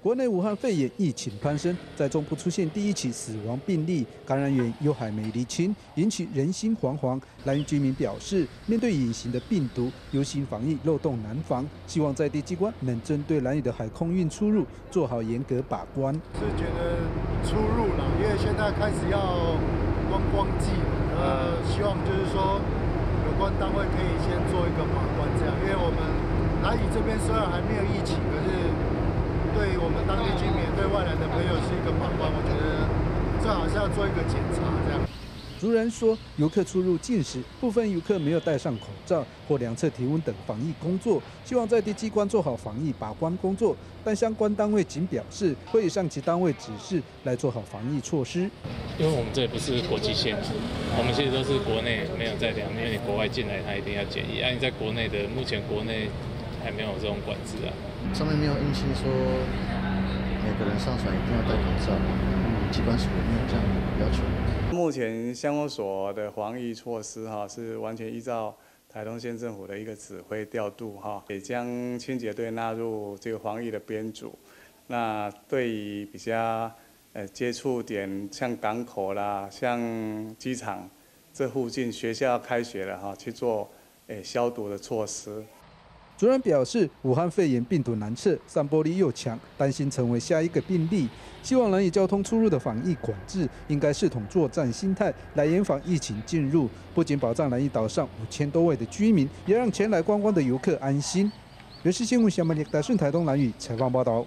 国内武汉肺炎疫情攀升，在中部出现第一起死亡病例，感染源又还没厘清，引起人心惶惶。蓝屿居民表示，面对隐形的病毒，游行防疫漏洞难防，希望在地机关能针对蓝屿的海空运出入做好严格把关。是觉得出入了，因为现在开始要观光季，呃，希望就是说有关单位可以先做一个把关，这样，因为我们蓝屿这边虽然还没有疫情，可是。对我们当地居民、对外来的朋友是一个把关，我觉得最好是要做一个检查，这样。族人说，游客出入境时，部分游客没有戴上口罩或量测体温等防疫工作，希望在地机关做好防疫把关工作。但相关单位仅表示，会以上级单位指示来做好防疫措施。因为我们这不是国际线，我们其实都是国内没有在量，因为你国外进来，他一定要检疫。啊，你在国内的，目前国内。还没有这种管制啊，上面没有硬性说每个人上船一定要戴口罩，机关署没有这样要求。目前相关所的防疫措施哈是完全依照台东县政府的一个指挥调度哈，也将清洁队纳入这个防疫的编组。那对于比较呃接触点，像港口啦、像机场这附近学校开学了哈，去做诶消毒的措施。主任表示，武汉肺炎病毒难测，散播力又强，担心成为下一个病例。希望能以交通出入的防疫管制，应该视同作战心态来严防疫情进入，不仅保障南屿岛上五千多位的居民，也让前来观光的游客安心。原视新闻小马立达顺台东南屿采访报道。